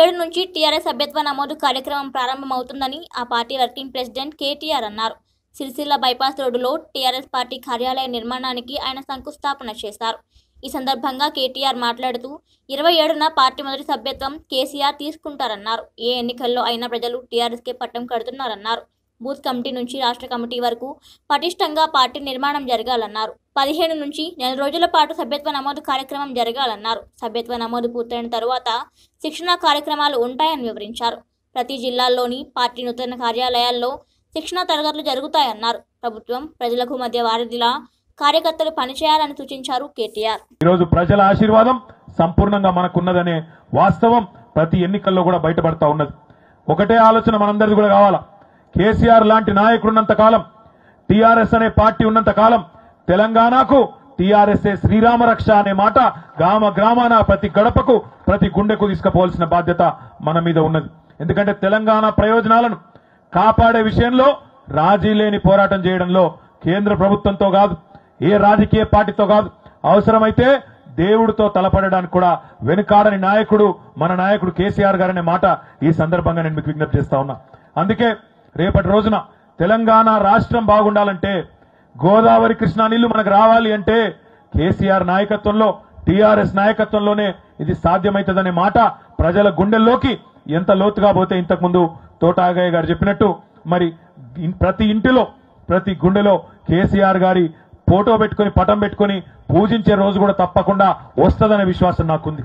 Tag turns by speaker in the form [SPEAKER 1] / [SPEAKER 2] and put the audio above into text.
[SPEAKER 1] ఏడు నుంచి టీఆర్ఎస్ సభ్యత్వ నమోదు కార్యక్రమం ప్రారంభమవుతుందని ఆ పార్టీ వర్కింగ్ ప్రెసిడెంట్ కేటీఆర్ అన్నారు. సిరిసిల్ల బైపాస్ రోడ్డులో టీఆర్ఎస్ పార్టీ కార్యాలయ నిర్మాణానికి ఆయన శంకుస్థాపన చేశారు. ఈ సందర్భంగా కేటీఆర్ మాట్లాడుతూ ఇరవై ఏడున పార్టీ మొదటి సభ్యత్వం కేసీఆర్ తీసుకుంటారన్నారు. ఏ ఎన్నికల్లో అయినా ప్రజలు టీఆర్ఎస్కే పట్టం కడుతున్నారన్నారు. బూత్ కమిటీ నుంచి రాష్ట్ర కమిటీ వరకు పటిష్టంగా పార్టీ నిర్మాణం జరగాలన్నారు. పదిహేను నుంచి నెల రోజుల పాటు సభ్యత్వ నమోదు కార్యక్రమం జరగాలన్నారు. సభ్యత్వ నమోదు పూర్తయిన తరువాత శిక్షణా కార్యక్రమాలు ఉంటాయని వివరించారు. ప్రతి జిల్లాల్లోని పార్టీ నూతన కార్యాలయాల్లో శిక్షణా తరగతులు జరుగుతాయన్నారు. ప్రభుత్వం ప్రజలకు మధ్య వారధిలా కార్యకర్తలు పనిచేయాలని సూచించారు కేటీఆర్.
[SPEAKER 2] ఈరోజు ప్రజల ఆశీర్వాదం సంపూర్ణంగా మనకున్నదనే వాస్తవం ప్రతి ఎన్నికల్లో కూడా బయటపడతా ఉన్నది. ఒకటే ఆలోచన మనందరిది కూడా కావాలా? కేసీఆర్ లాంటి నాయకుడు ఉన్నంత కాలం టీఆర్ఎస్ అనే పార్టీ ఉన్నంత కాలం తెలంగాణకు టీఆర్ఎస్ఏ శ్రీరామ రక్ష అనే మాట గ్రామ గ్రామాన ప్రతి గడపకు ప్రతి గుండెకు తీసుకుపోవాల్సిన బాధ్యత మన మీద ఉన్నది. ఎందుకంటే తెలంగాణ ప్రయోజనాలను కాపాడే విషయంలో రాజీ లేని పోరాటం చేయడంలో కేంద్ర ప్రభుత్వంతో కాదు ఏ రాజకీయ పార్టీతో కాదు అవసరమైతే దేవుడితో తలపడడానికి కూడా వెనుకాడని నాయకుడు మన నాయకుడు కేసీఆర్ గారనే మాట ఈ సందర్భంగా నేను మీకు విజ్ఞప్తి చేస్తా ఉన్నా. అందుకే రేపటి రోజున తెలంగాణ రాష్ట్రం బాగుండాలంటే గోదావరి కృష్ణా నీళ్ళు మనకు రావాలి అంటే కేసీఆర్ నాయకత్వంలో టీఆర్ఎస్ నాయకత్వంలోనే ఇది సాధ్యమవుతుందనే మాట ప్రజల గుండెల్లోకి ఎంత లోతుగా పోతే ఇంతకుముందు తోటాగయ్య గారు చెప్పినట్టు. మరి ప్రతి ఇంటిలో ప్రతి గుండెలో కేసీఆర్ గారి ఫోటో పెట్టుకొని పటం పెట్టుకొని పూజించే రోజు కూడా తప్పకుండా వస్తుందనే విశ్వాసం నాకుంది.